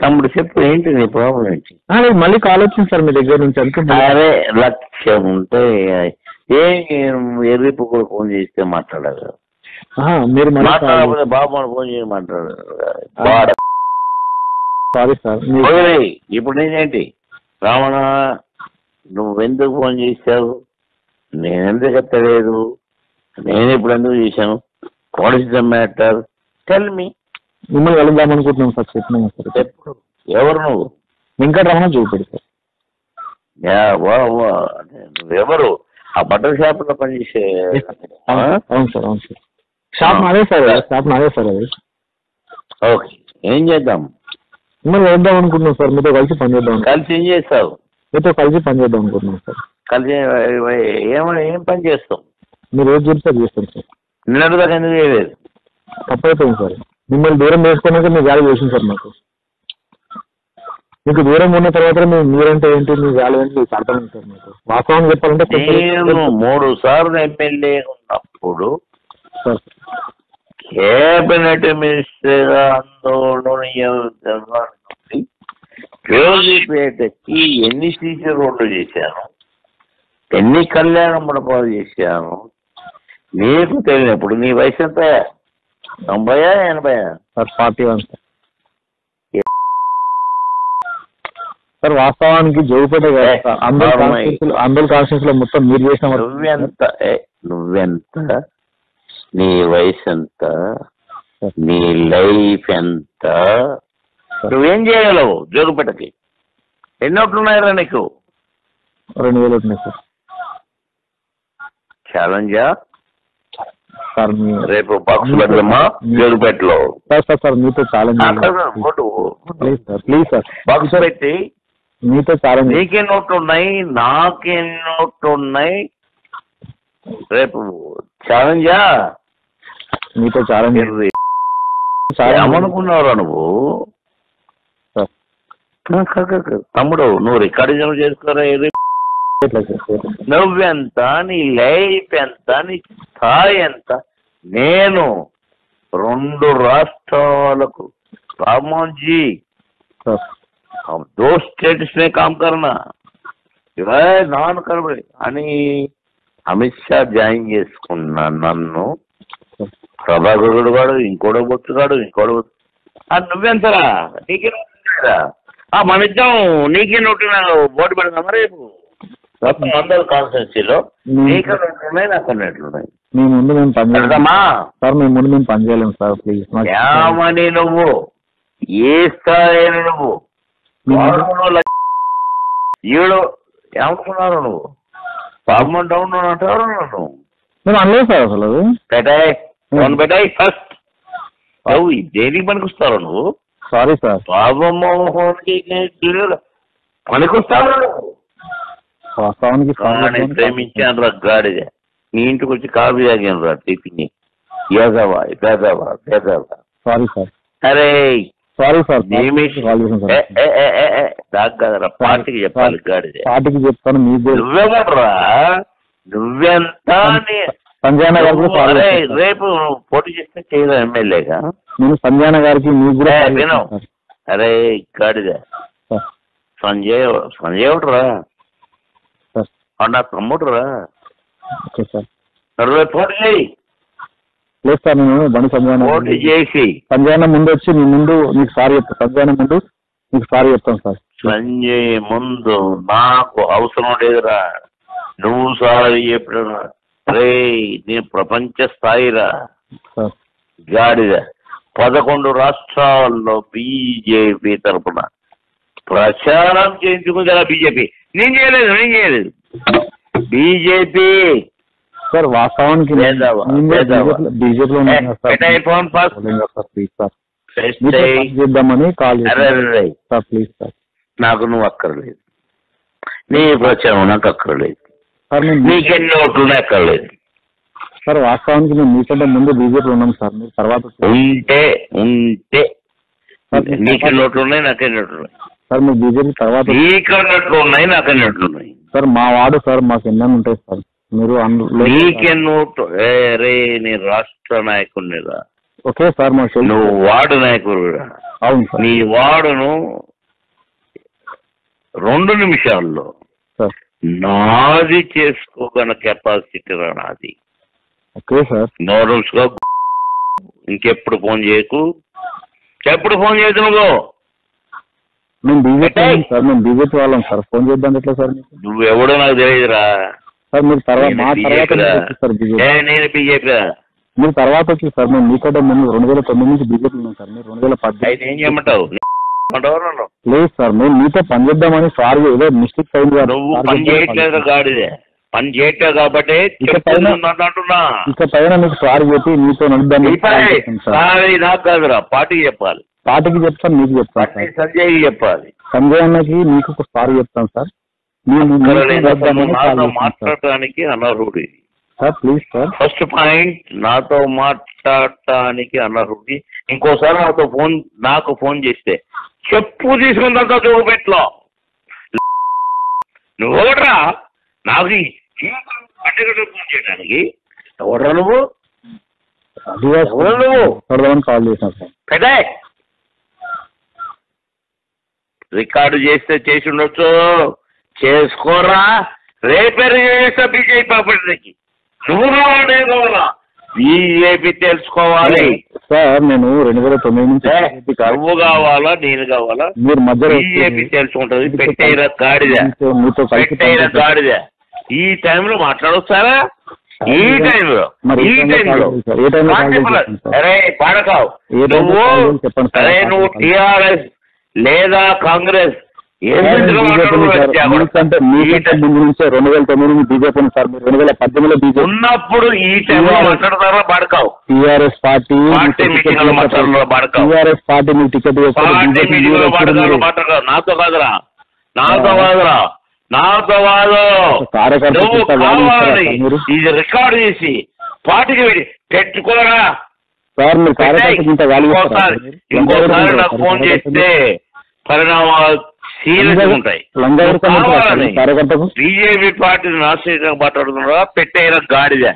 తమ్ముడు చెప్పు ఏంటి నీ ప్రాబ్లం ఏంటి? మళ్ళీ కాల్ వచ్చింది సార్ మీ దగ్గర నుంచి మళ్ళీ- అరే లక్ష్యం ఉంటే ఏం ఎర్రిపు కూడా ఫోన్ చేస్తే మాట్లాడదు ఆహా, మీరు మాట్లాడకపోతే బాబు ఫోన్ చేసి సారీ సార్ ఓయ్, ఇప్పుడు నేనేంటి? రావణ నువ్వెందుకు ఫోన్ చేశావు? నేనెందుకు ఎత్తలేదు? నేను ఇప్పుడు ఎందుకు చేశాను? What is the matter tell me మిమ్మల్ని వెళదాం అనుకుంటున్నాం సార్ చెప్పినాము సార్. చెప్పు. ఎవరు నువ్వు? వెంకటరమణ చూపెడు సార్ నువ్వెవరు? ఆ బట్టల షాపులో పనిచేసే ఆ? అవును సార్ అవును సార్. షాప్ నాదే సార్ అది. షాప్ నాదే సార్ అది. ఓకే. ఏం చేద్దాం? మిమ్మల్ని వెళ్దాం అనుకుంటున్నాం సార్ మీతో కలిసి పని చేద్దాం. కలిసి ఏం చేస్తావు? మీతో కలిసి పని చేద్దాం అనుకుంటున్నాం సార్. కలిసి ఏమైనా ఏం పని చేస్తాం? మీరు ఏది చెప్తే అది చేస్తాం సార్. నిన్నటి దాకా ఎందుకు చేయలేదు? తప్పైపోయింది సార్. మిమ్మల్ని దూరం చేసుకున్నాక మీ వాల్యూ చేసింది సార్ మాకు. మీకు దూరం ఉన్న తర్వాత మీ మీరంటే ఏంటి మీ వాల్యూ ఏంటి మీకు అర్థమైంది సార్ మాకు? వాస్తవం చెప్పాలంటే నేను మూడు సార్లు ఎమ్మెల్యే ఉన్నప్పుడు సార్. కేబినెట్ మినిస్టర్ ఆందోళన రోజుపేటకి ఎన్ని సీసీ రోడ్లు చేశాను ఎన్ని కళ్యాణ మండపాలు చేశాను నీకు తెలియనప్పుడు నీ వయసు ఎంత? తొంభయా ఎనభయా? Sir forty one sir. Sir వాస్తవానికి జోగిపేట అందరి. కాన్స్టిట్యూన్స్లో మొత్తం మీరు చేసిన నువ్వెంత నువ్వెంత? నీ వయసు ఎంత నీ లైఫ్ ఎంత? నువ్వేం చేయగలవు జోగుపేటకి? ఎన్ని ఓట్లు ఉన్నాయరా నీకు? రెండు వేలు ఉన్నాయి సార్. ఛాలెంజా? సార్ రేపు బాక్స్ పెడదామా జోగుపేటలో సార్ సార్ సార్ మీతో challenge please sir please sir. Box పెట్టి మీతో ఛాలెంజ్ నీకే నోట్లు ఉన్నాయి నాకే నోట్లు ఉన్నాయి రేపు ఛాలెంజా? మీతో ఛాలెంజ్ ఏమనుకున్నావురా నువ్వు? తమ్ముడు నువ్వు రికార్డింగ్ చేసుకోరా సార్ నువ్వెంత నీ లైఫ్ ఎంత నీ స్థాయి ఎంత నేను రెండు రాష్ట్రాలకు राममोहन जी సార్ हम दो स्टेट्स में काम करना ఇవే నాన్ కనబడి అని అమిత్ షా జాయిన్ చేసుకున్నా నన్ను ప్రభాకరుడు గాడు ఇంకోడో బొచ్చుగాడు ఇంకోడో బొచ్చు ఆ, నువ్వెంతరా నీకే నోటున్నారా? ఆ మన ఇద్దరం నీకే నోటు ఓటు పెడదామా రేపు మొత్తం కాన్స్టిట్యూన్సీలో నాకు మీ ముందు మేము సార్ మీ ముందు మేము సార్ ప్లీజ్ ఏమని నువ్వు? ఏ స్థాయి నువ్వు? ఏడు ఏమనుకున్నారు నువ్వు? పాపం డౌన్ అంటారు నువ్వు నేను అనలేదు సార్ అసలు. అది. పెట్టాయి ఫోన్ పెట్టాయి ఫస్ట్. నువ్వు దేనికి పనికొస్తావు నువ్వు? సారీ సార్ పాపమోహన్కి పనికొస్తావు నువ్వు. వాస్తవానికి ప్రేమించాను రా గాడిద. నీ ఇంటికి వచ్చి కాఫీ తాగాను రా టిఫిన్. ఏదవా పేదవా పేదవా సారీ సార్ అరే సారీ సార్ దాకా పార్టీకి చెప్పాలి గాడిదే. పార్టీకి చెప్తాను మీకు కూడా- నువ్వెవడ్రా నువ్వెంత సంజయన గారికి. రేపు పోటీ చేస్తే చేయదా ఎమ్మెల్యేగా? నేను సంజయన గారికి కూడా విను. అరే గాడిద. సంజయ్ సంజయ్ సార్ వాడు నా మరి రేపు పోటీ చేయి లేదు సార్ నేను బండి చేసి సంజయన ముందు వచ్చి మీ ముందు మీకు సారీ చెప్తాను సంజయన ముందు మీకు సారీ చెప్తాను సార్. సంజయ్ ముందు నాకు అవసరం లేదురా. నువ్వు సారి చెప్పిన రే నీ ప్రపంచ స్థాయిరా. గాడిద పదకొండు రాష్ట్రాల్లో బీజేపీ తరపున ప్రచారం చేయించుకుందా బీజేపీ. నేను చేయలేదు నేను చేయలేదు. బీజేపీ. సార్ వాస్తవానికి. బీజేపీలో ఫోన్ ఫాస్ట్. ప్లీజ్ సార్ చేద్దామని కాల్. Sir please sir. నాకు నువ్వు అక్కర్లేదు. నీ ప్రచారం నాకు అక్కర్లేదు. సార్ నీకెన్ని ఓట్లు అక్కర్లేదు. సార్ వాస్తవానికి మేము మీకంటే ముందు బీజేపీలో ఉన్నాం సార్. మీరు తర్వాత ఉంటే ఉంటే. నీకు నోట్లు ఉన్నాయి నాకే నోట్లు ఉన్నాయి సార్ మీరు బీజేపీ తర్వాత నీకు ఉన్నాయి నాకే ఉన్నాయి సార్ మా వాడు సార్ మాకు ఎన్నో ఉంటాయి సార్. మీరు రే నీ రాష్ట్ర నాయకుడినిరా ఓకే సార్ మా నువ్వు వార్డు నాయకుడురా అవును సార్. నీ వార్డును రెండు నిమిషాల్లో సార్. నాది చేసుకోగల కెపాసిటీ రా నాది. Okay sir. నోరల్స్గా ఇంకెప్పుడు ఫోన్ చేయకు. ఎప్పుడు ఫోన్ చేయదు నువ్వు మేము బీజేపీ. సార్ మేము బీజేపీ వాళ్ళం సార్. ఫోన్ చేద్దాం ఎట్లా సార్ నువ్వు ఎవడో నాకు తెలియదురా. సార్ మీరు తర్వాత మా తర్వాత సార్ బీజేపీ నేను బీజేపీ మీరు తర్వాత వచ్చి సార్ మేము మీకంటే ముందు రెండు వేల తొమ్మిది నుంచి బీజేపీ ఉన్నాం సార్. మీరు రెండు వేల అయితే ఏం పద్దెనిమిది చేయమంటావు? లేదు సార్ మేము మీతో పని చేద్దామని సార్ ఏదో మిస్టేక్ అయింది. నువ్వు పని చేయట్లేదు. గాడిదే. పని చేయట్లేదు కాబట్టి ఇక పైన- అంటున్నా. ఇక పైన మీకు సార్ చెప్పి మీతో సార్. నాకు కాదురా పార్టీకి చెప్పాలి. పార్టీకి చెప్తాను మీకు చెప్తాను. సార్ సంజయ్కి చెప్పాలి. సంజయ్ అన్నకి మీకు ఒక సార్. చెప్తాను సార్. మాట్లాడటానికి అనర్హుడి. Sir please sir. First point నాతో మాట్లాడటానికి అనర్హుడి. ఇంకోసారి నాతో ఫోన్ నాకు ఫోన్ చేస్తే చెప్పు తీసుకుందంతా చూపెట్లో నువ్వు ఒకట్రా నాకు అడ్డగడ్డ ఫోన్ చేయడానికి ఎవడ్రా నువ్వు? నువ్వు? కాల్ చేశాను సార్. పెదే రికార్డు చేస్తే చేసి ఉండొచ్చు చేసుకోరా. రేపే చేస్తా బీజేపీ నువ్వు కావాలా కావాలా? బీజేపీ తెలుసుకోవాలి. సార్ నేను రెండు వేల తొమ్మిది నుంచి. నువ్వు కావాలా నేను కావాలా? మీరు మధ్యలో బీజేపీ తెలుసుకుంటది. పెట్టైన గాడిద. మీతో- పెట్టైన. గాడిద. ఈ టైంలో మాట్లాడొస్తారా? ఈ టైంలో? మరి ఈ టైంలో? అరే పాడకావు. నువ్వు? అరే నువ్వు. టిఆర్ఎస్ లేదా కాంగ్రెస్? మీకంటే ముందు నుంచే రెండు వేల తొమ్మిది నుంచి బీజేపీ ఉంది సార్ మీరు రెండు వేల పద్దెనిమిదిలో బీజేపీ ఉన్నప్పుడు ఈ మాట్లాడతారా? TRS party. టీఆర్ఎస్ మీకు టికెట్ నాతో కాదురా. నాతో. కాదురా. నాతో కాదు. కార్యకర్త? ఇది రికార్డు చేసి పార్టీకి పెట్టుకోరా. సార్ మీరు ఇంకోసారి? ఇంకోసారి నాకు ఫోన్ చేస్తే పరిణామాలు సీరియస్ ఉంటాయి. బీజేపీ పార్టీని నాశనం మాట్లాడుతున్నారా? పెట్టేయరా గాడిద.